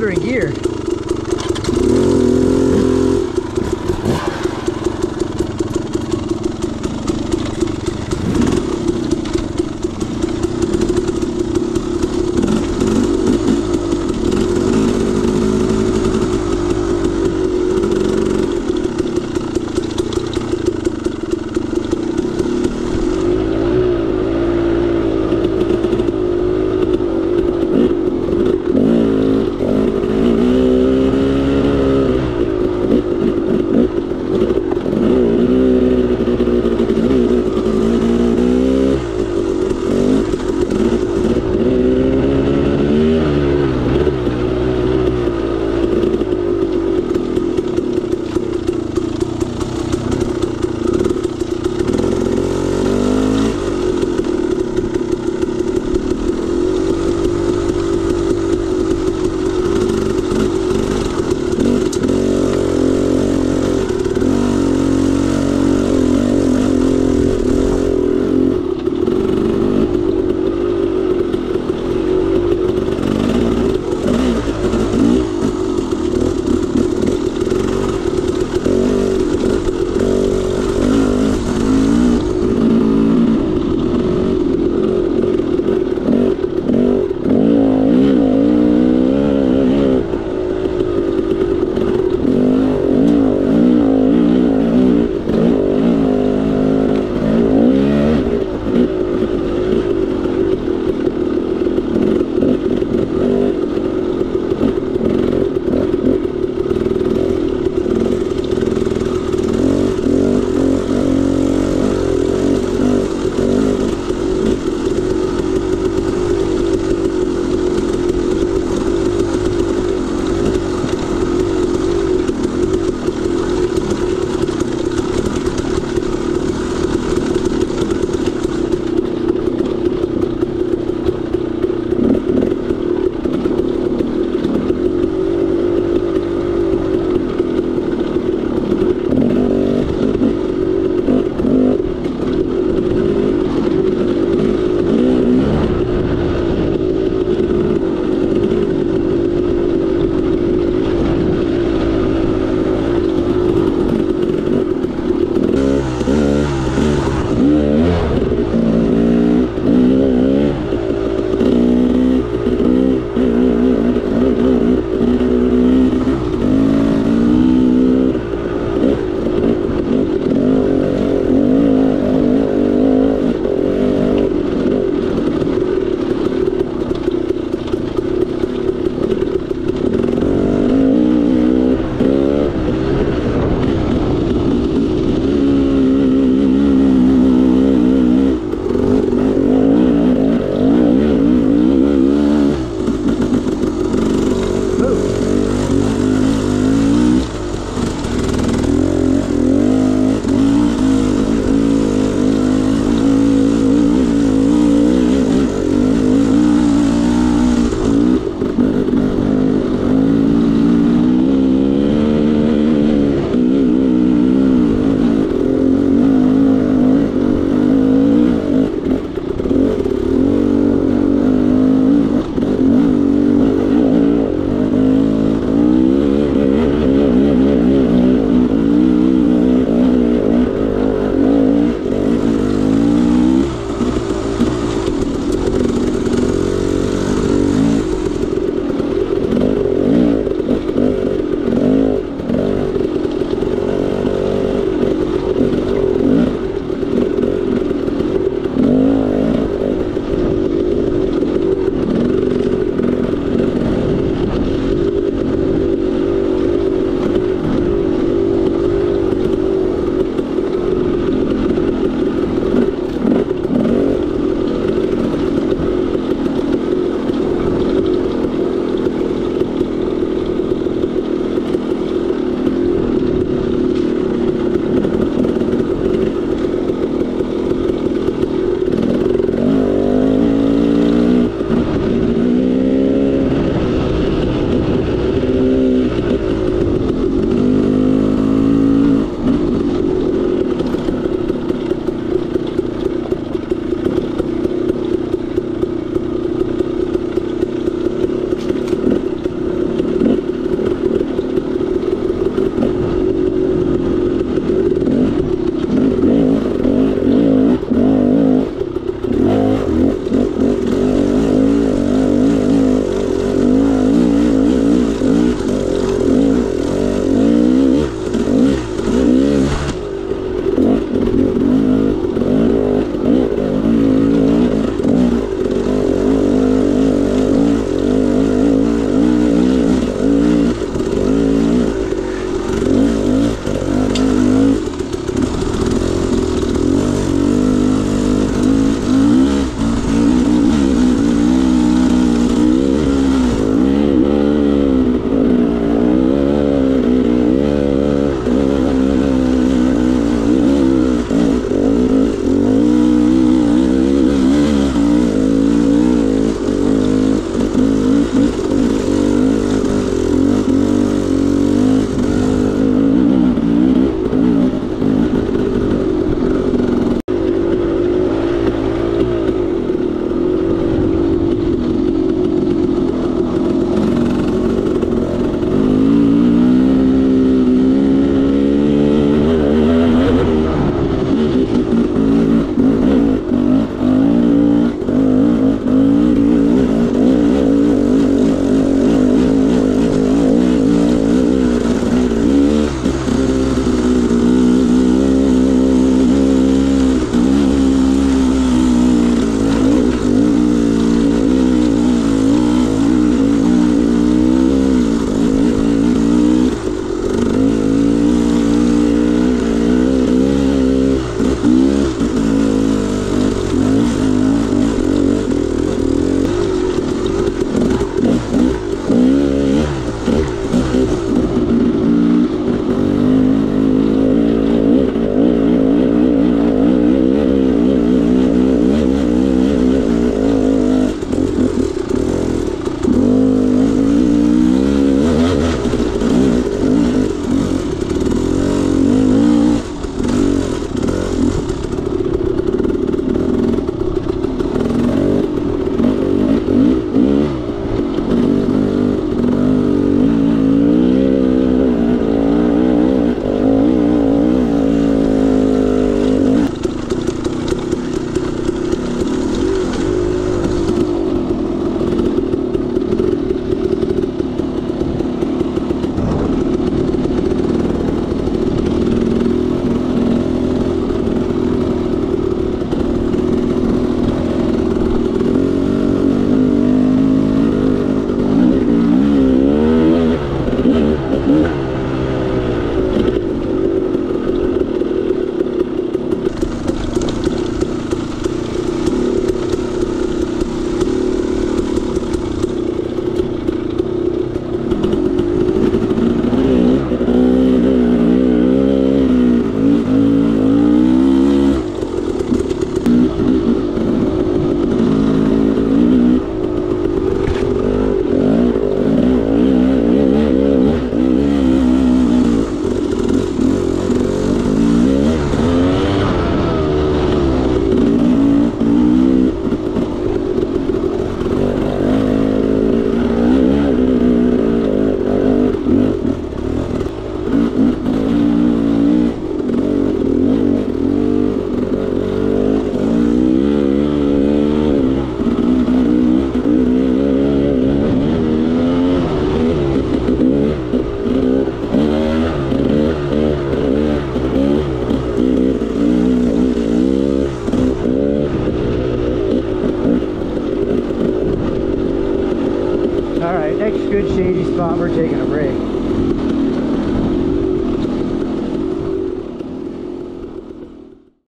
put her in gear. We're taking a break.